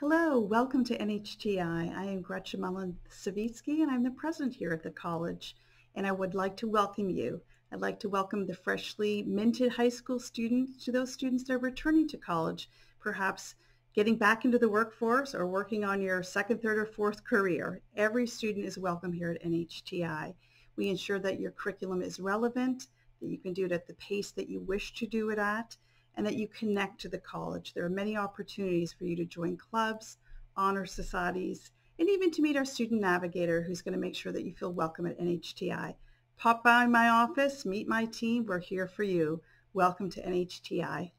Hello, welcome to NHTI. I am Gretchen Mullen Savitsky and I'm the president here at the college and I would like to welcome you. I'd like to welcome the freshly minted high school students to those students that are returning to college, perhaps getting back into the workforce or working on your second, third, or fourth career. Every student is welcome here at NHTI. We ensure that your curriculum is relevant, that you can do it at the pace that you wish to do it at, and that you connect to the college. There are many opportunities for you to join clubs, honor societies, and even to meet our student navigator who's going to make sure that you feel welcome at NHTI. Pop by my office, meet my team. We're here for you. Welcome to NHTI.